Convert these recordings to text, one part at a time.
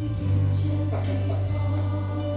You gently fall.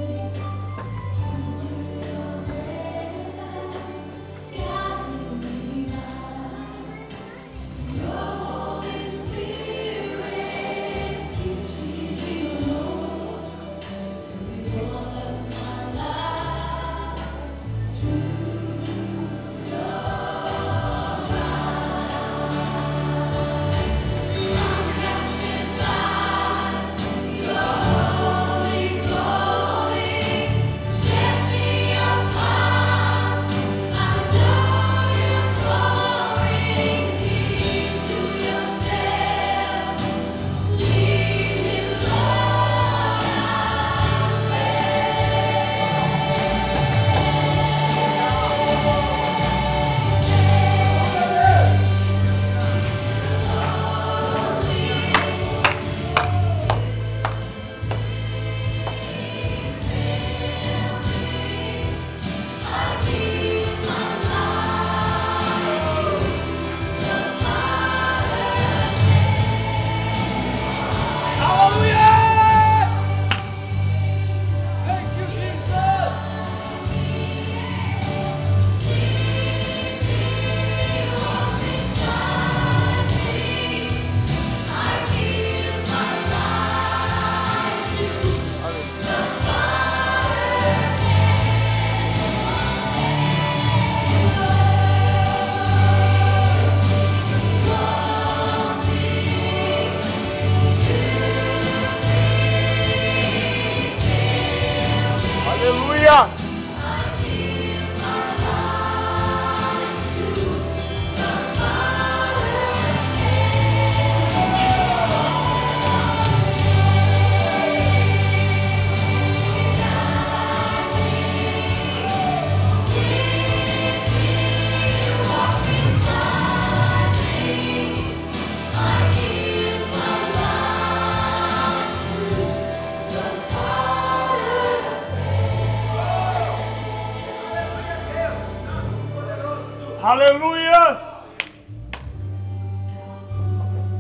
Aleluia!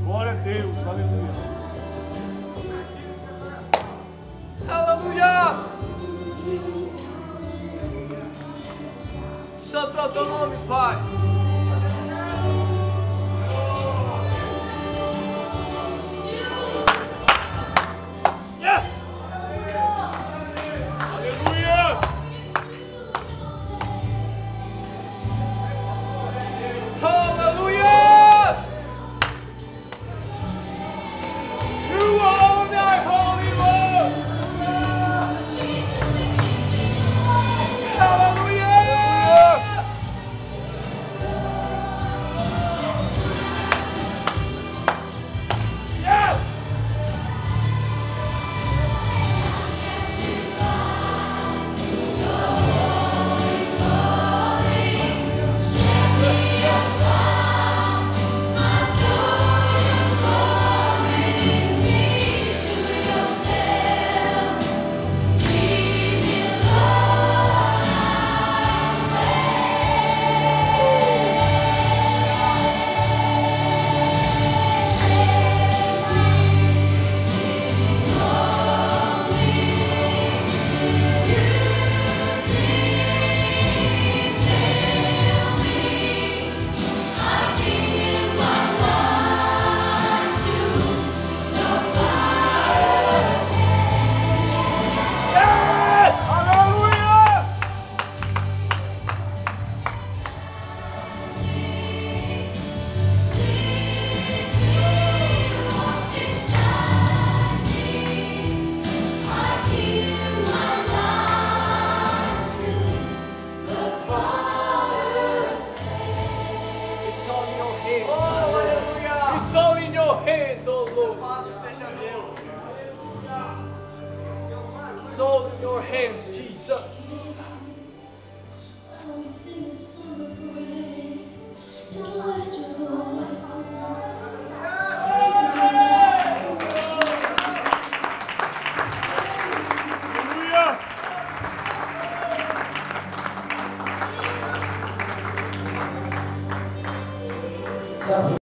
Glória a Deus, aleluia. Aleluia! Santo é o teu nome, Pai. gold in your hands.